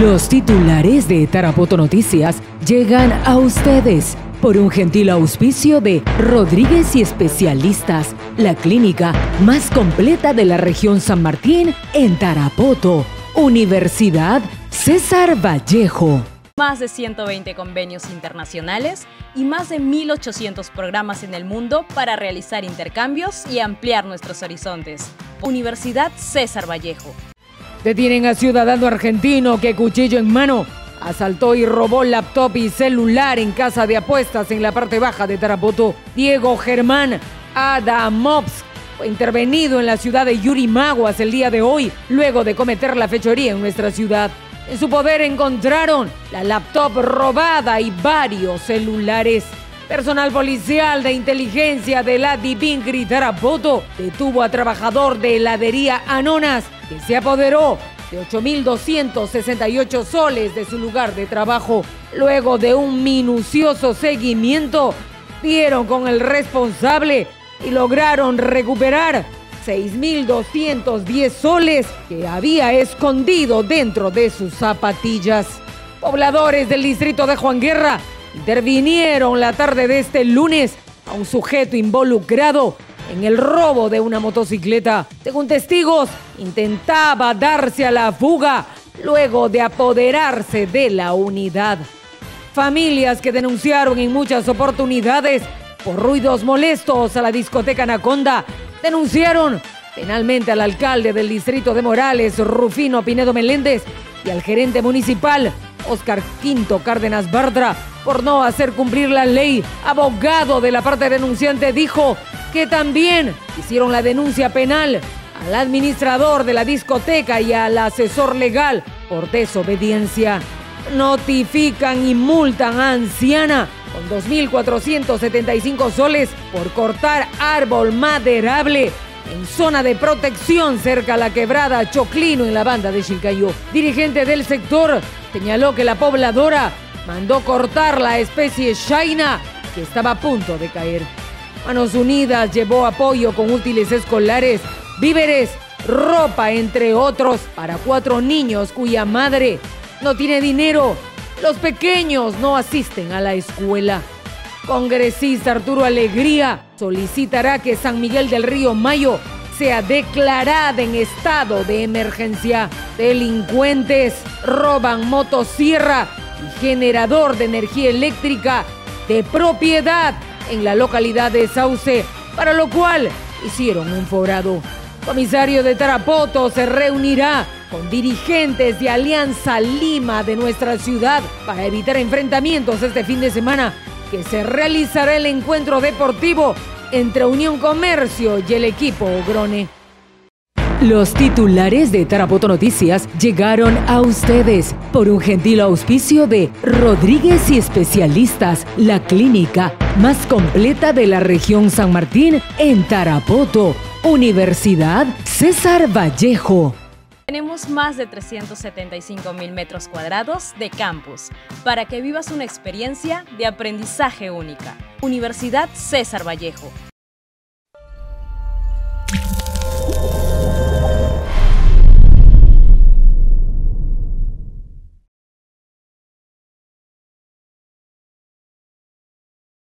Los titulares de Tarapoto Noticias llegan a ustedes por un gentil auspicio de Rodríguez y Especialistas, la clínica más completa de la región San Martín en Tarapoto. Universidad César Vallejo. Más de 120 convenios internacionales y más de 1.800 programas en el mundo para realizar intercambios y ampliar nuestros horizontes. Universidad César Vallejo. Detienen a ciudadano argentino que cuchillo en mano asaltó y robó laptop y celular en casa de apuestas en la parte baja de Tarapoto. Diego Germán Adamovs fue intervenido en la ciudad de Yurimaguas el día de hoy, luego de cometer la fechoría en nuestra ciudad. En su poder encontraron la laptop robada y varios celulares. Personal policial de inteligencia de la Divingri Tarapoto detuvo a trabajador de heladería Anonas que se apoderó de 8.268 soles de su lugar de trabajo. Luego de un minucioso seguimiento, dieron con el responsable y lograron recuperar 6.210 soles que había escondido dentro de sus zapatillas. Pobladores del distrito de Juan Guerra intervinieron la tarde de este lunes a un sujeto involucrado en el robo de una motocicleta. Según testigos, intentaba darse a la fuga luego de apoderarse de la unidad. Familias que denunciaron en muchas oportunidades por ruidos molestos a la discoteca Anaconda denunciaron penalmente al alcalde del distrito de Morales, Rufino Pinedo Meléndez, y al gerente municipal, Oscar Quinto Cárdenas Bardra, por no hacer cumplir la ley. Abogado de la parte denunciante dijo que también hicieron la denuncia penal al administrador de la discoteca y al asesor legal por desobediencia. Notifican y multan a anciana con 2.475 soles por cortar árbol maderable en zona de protección cerca a la quebrada Choclino en la banda de Chilcayó. Dirigente del sector señaló que la pobladora mandó cortar la especie Shaina que estaba a punto de caer. Manos Unidas llevó apoyo con útiles escolares, víveres, ropa, entre otros, para cuatro niños cuya madre no tiene dinero. Los pequeños no asisten a la escuela. Congresista Arturo Alegría solicitará que San Miguel del Río Mayo sea declarada en estado de emergencia. Delincuentes roban motosierra y generador de energía eléctrica de propiedad en la localidad de Sauce, para lo cual hicieron un forado. Comisario de Tarapoto se reunirá con dirigentes de Alianza Lima de nuestra ciudad para evitar enfrentamientos este fin de semana que se realizará el encuentro deportivo entre Unión Comercio y el equipo Grone. Los titulares de Tarapoto Noticias llegaron a ustedes por un gentil auspicio de Rodríguez y Especialistas, la clínica más completa de la región San Martín en Tarapoto. Universidad César Vallejo. Tenemos más de 375 mil metros cuadrados de campus para que vivas una experiencia de aprendizaje única. Universidad César Vallejo